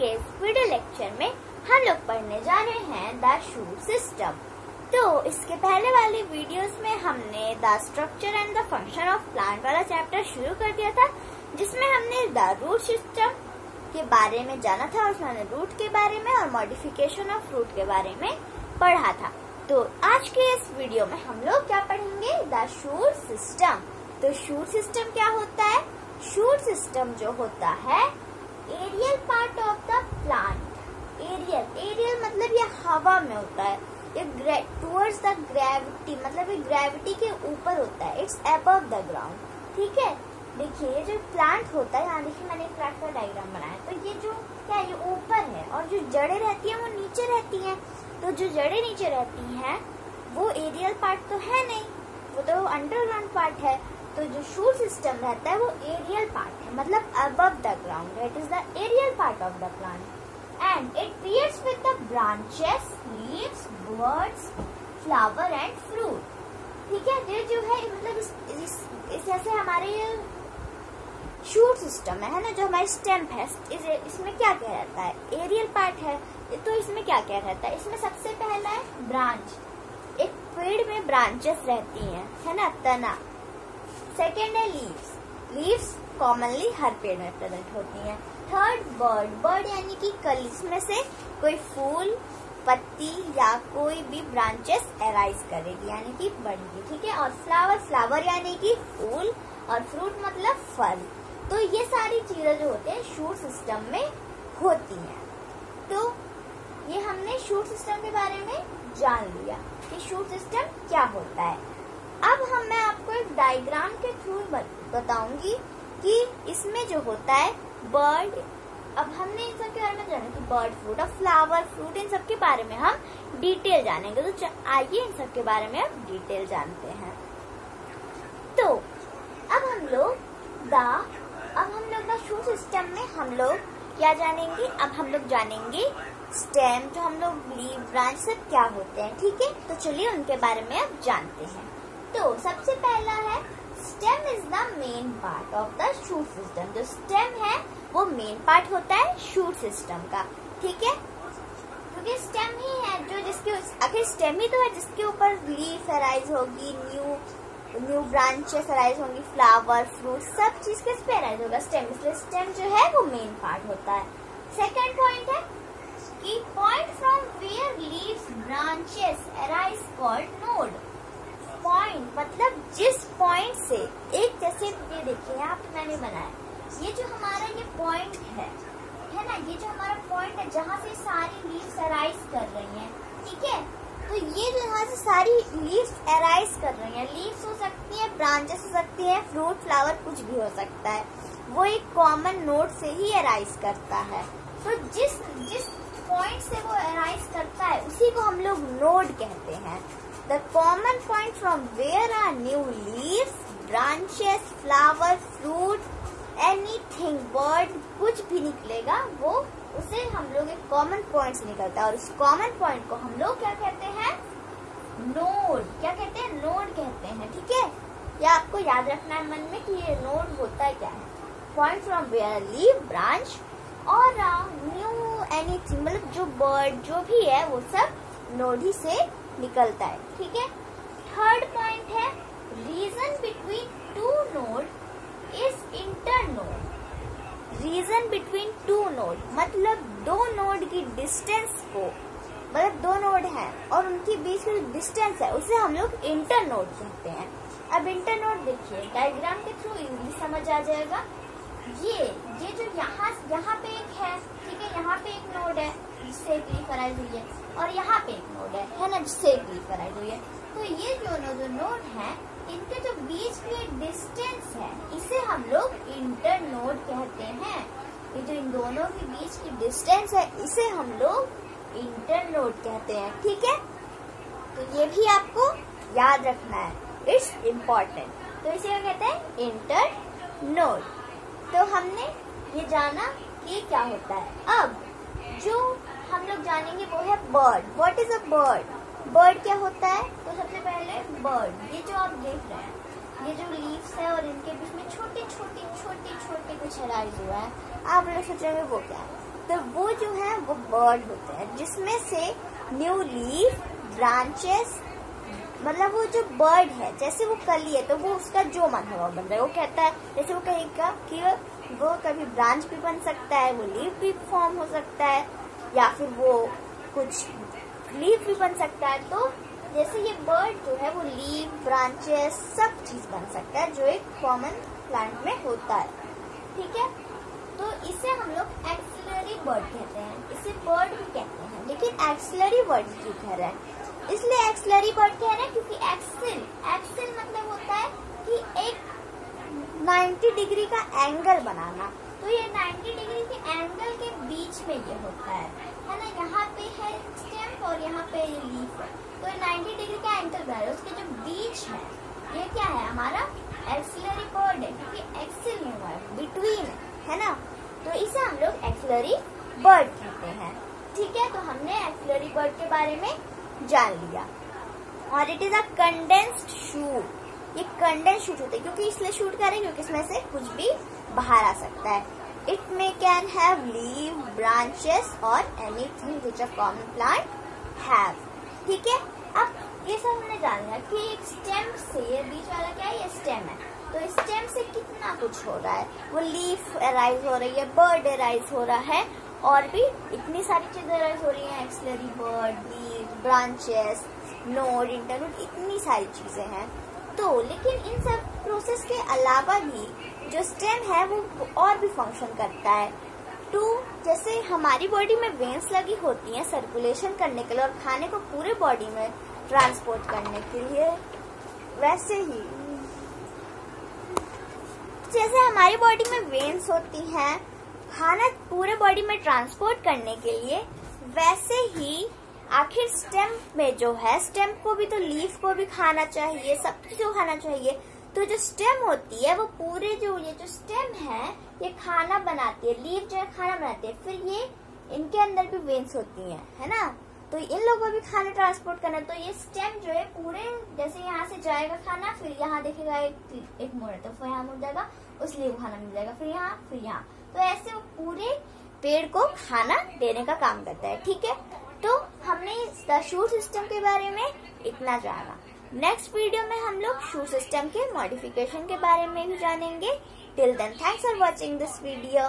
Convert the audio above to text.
के इस video lecture में हम लोग पढ़ने जा रहे हैं द शूट सिस्टम तो इसके पहले वाली वीडियोस में हमने the structure and the function of plant वाला चैप्टर शुरू कर दिया था, जिसमें हमने द रूट सिस्टम के बारे में जाना था और उसमें रूट के बारे में और मॉडिफिकेशन ऑफ़ रूट के बारे में पढ़ा था। तो आज के इस वीडियो में हम लोग क्या पढ़ेंगे? द शूट सिस्टम तो शूट सिस्टम क्या होता है? शूट सिस्टम जो होता है aerial part of the plant aerial aerial मतलब ये हवा में होता है। ये टूवर्ड्स द ग्रेविटी मतलब ये ग्रेविटी के ऊपर होता है। इट्स अबव द ग्राउंड ठीक है? देखिए, ये जो प्लांट होता है, यहाँ देखिए मैंने एक प्लांट का डायग्राम बनाया। तो ये जो, क्या ये ऊपर है? और जो जड़ें रहती हैं, वो नीचे रहती हैं। तो जो जड़ें नीचे रहती हैं, वो एरियल पार्ट तो है नहीं। वो तो अंडरग्राउंड पार्ट है। तो जो शूट सिस्टम रहता है वो एरियल पार्ट है मतलब above the ground it is the aerial part of the plant and it creates with the branches leaves buds flower and fruit ठीक है? ये जो है मतलब इस, इस, इस जैसे हमारे शूट सिस्टम है ना? जो हमारी स्टेम्प है इस, इसमें क्या क्या रहता है? एरियल पार्ट है। तो इसमें क्या क्या रहता है? इसमें सबसे पहला है ब्रांच एक पेड़ में ब्रांचेस रहती हैं है ना? तना। सेकेंड है लीव्स लीव्स कॉमनली हर पेड़ में प्रेजेंट होती हैं. थर्ड बर्ड बर्ड यानी कि कल इसमें से कोई फूल, पत्ती या कोई भी ब्रांचेस एराइज करेगी, यानी कि बढ़ेगी, ठीक है? और फ्लावर फ्लावर यानी कि फूल और फ्रूट मतलब फल. तो ये सारी चीज़ें जो होते हैं शूट सिस्टम में होती हैं. तो ये हमने शूट सिस्टम के बारे में जान लिया कि शूट सिस्टम क्या होता है अब हम मैं आपको एक डायग्राम के थ्रू बताऊँगी कि इसमें जो होता है, बर्ड, अब हमने इन सब के बारे में जाना कि बर्ड फ्रूट और फ्लावर फ्रूट, इन सब के बारे में हम डिटेल जानेंगे। तो आइए इन सब के बारे में अब डिटेल जानते हैं। तो अब हम लोग द, अब हम लोग द शू सिस्टम में हम लोग क्या जानेंगे? अब हम लोग जानेंगे स्टेम, जो हम लोग लीव ब्रांच सब क्या होते हैं, ठीक है? तो चलिए उनके बारे में अब जानते हैं। तो सबसे पहला है stem is the main part of the shoot system जो स्टेम है, वो मेन पार्ट होता है शूट सिस्टम का, ठीक है? क्योंकि स्टेम ही है, जो जिसके आखिर स्टेम ही तो है जिसके ऊपर लीफ अराइज होगी न्यू न्यू ब्रांचेस अराइज होंगी फ्लावर फ्रूट सब चीज़ किस पे अराइज होगा स्टेम इसलिए स्टेम जो है, वो मेन पार्ट होता है। सेकेंड पॉइंट है कि point from where leaves branches arise called node मतलब जिस पॉइंट से, एक जैसे ये देखिए, यहाँ पे मैंने बनाया। ये जो हमारा ये पॉइंट है है ना? ये जो हमारा पॉइंट है, जहाँ से सारी लीव्स अराइज कर रही हैं, ठीक है? तो ये जो यहाँ से सारी लीव्स अराइज कर रही हैं लीव्स हो सकती हैं ब्रांचेस हो सकती हैं फ्रूट फ्लावर कुछ भी हो सकता है, वो एक कॉमन नोट से ही अराइज करता है। तो जिस जिस पॉइंट से वो अराइज करता है, उसी को हम लोग नोड कहते हैं। The common point from where are new leaves, branches, flower, fruit, anything, bird, कुछ भी निकलेगा वो उसे हम लोग एक कॉमन पॉइंट निकलता है। और उस कॉमन पॉइंट को हम लोग क्या कहते हैं? नोड क्या कहते हैं? नोड कहते हैं ठीक है? या आपको याद रखना है मन में कि ये नोड होता है क्या? है point from where leave branch और न्यू एनीथिंग मतलब जो बर्ड जो भी है वो सब नोड ही से निकलता है, ठीक है? थर्ड पॉइंट है region between two node is inter node region between two node मतलब दो नोड की डिस्टेंस को मतलब दो नोड हैं, और उनके बीच में जो डिस्टेंस है, उसे हम लोग इंटर नोड कहते हैं। अब इंटर नोड देखिए डायग्राम के थ्रू इजली समझ आ जाएगा। ये ये जो यहाँ यहाँ पे एक है, ठीक है, यहाँ पे एक नोड है जिससे एक हुई है। और यहाँ पे एक नोड है है ना, जिससे एक लीफ हुई है। तो ये दोनों जो नोड है, इनके जो बीच में डिस्टेंस है, इसे हम लोग इंटर नोड कहते हैं। ये जो इन दोनों के बीच की डिस्टेंस है, इसे हम लोग इंटर नोड कहते हैं, ठीक है? तो ये भी आपको याद रखना है, इट्स इम्पोर्टेंट तो इसे क्या कहते हैं? इंटर नोड तो हमने ये जाना कि क्या होता है। अब, जो हम लोग जानेंगे वो है bud what is a bud bud क्या होता है? तो सबसे पहले बर्ड ये जो आप देख रहे हैं, ये जो लीव्स है और इनके बीच में छोटे छोटे छोटे छोटे कुछ राइज हुआ है, आप लोग सोच रहे वो क्या है? तो वो जो है, वो बर्ड होते हैं, जिसमें से न्यू लीफ ब्रांचेस मतलब वो जो बर्ड है, जैसे वो कली है तो वो उसका जो मन है, वो बन रहा है। वो कहता है, जैसे वो कहेगा कि वो कभी ब्रांच भी बन सकता है, वो लीव भी फॉर्म हो सकता है या फिर वो कुछ लीफ भी बन सकता है तो जैसे ये बर्ड जो है, वो लीफ ब्रांचेस सब चीज़ बन सकता है, जो एक कॉमन प्लांट में होता है। ठीक है? तो इसे हम लोग एक्सिलरी बर्ड कहते हैं। इसे बर्ड भी कहते हैं। लेकिन एक्सिलरी बर्ड क्यों कह रहे हैं? इसलिए एक्सिलरी बर्ड कह रहे हैं क्योंकि एक्सिल एक्सिल मतलब होता है कि एक 90 डिग्री का एंगल बनाना। तो ये 90 डिग्री के एंगल के बीच में ये होता है। है ना? यहाँ पे है स्टेम और यहाँ पे ये लीफ है तो ये 90 डिग्री का एंगल बना है। उसके जो बीच है, ये क्या है? हमारा एक्सिलरी बर्ड है, क्योंकि एक्सिल में हुआ है बिटवीन है ना? तो इसे हम लोग एक्सिलरी बर्ड कहते हैं। ठीक है? तो हमने एक्सिलरी बर्ड के बारे में जान लिया। और it is a condensed shoot ये कंडेंस शूट होते हैं, क्योंकि इसलिए शूट करें, क्योंकि इसमें से कुछ भी बाहर आ सकता है। It may can have leave branches और anything which a common plant have ठीक है? अब ये सब हमने जान लिया कि एक स्टेम से ये बीच वाला क्या है? ये स्टेम है। तो स्टेम से कितना कुछ हो रहा है? वो लीफ अराइज हो रही है बर्ड अराइज हो रहा है और भी इतनी सारी चीज़ें अराइज हो रही हैं। Axillary bud leaf branches node internode इतनी सारी चीज़ें हैं। तो लेकिन इन सब प्रोसेस के अलावा भी जो स्टेम है वो और भी फ़ंक्शन करता है। टू जैसे हमारी बॉडी में वेन्स लगी होती हैं सर्कुलेशन करने के लिए और खाने को पूरे बॉडी में ट्रांसपोर्ट करने के लिए, वैसे ही। जैसे हमारी बॉडी में वेन्स होती हैं, खाना पूरे बॉडी में ट्रांसपोर्ट करने के लिए, वैसे ही आखिर स्टेम में जो है स्टेम को भी तो लीफ को भी खाना चाहिए, सबको खाना चाहिए। तो जो स्टेम होती है, वो पूरे जो, ये जो स्टेम है, ये खाना बनाती है लीव जो है, खाना बनाती है। फिर ये इनके अंदर भी वेन्स होती हैं, है ना? तो इन लोगों को भी खाना ट्रांसपोर्ट करना तो ये स्टेम जो है, पूरे, जैसे यहाँ से जाएगा खाना, फिर यहाँ देखेगा एक एक मोड़ तो फिर यहाँ मुड़ जाएगा उसलिए खाना मिल जाएगा, फिर यहाँ फिर यहाँ। तो ऐसे वो पूरे पेड़ को खाना देने का काम करता है, ठीक है? तो हमने द शू सिस्टम के बारे में इतना जाना। नेक्स्ट वीडियो में हम लोग शू सिस्टम के मॉडिफिकेशन के बारे में भी जानेंगे. Till then thanks for watching this video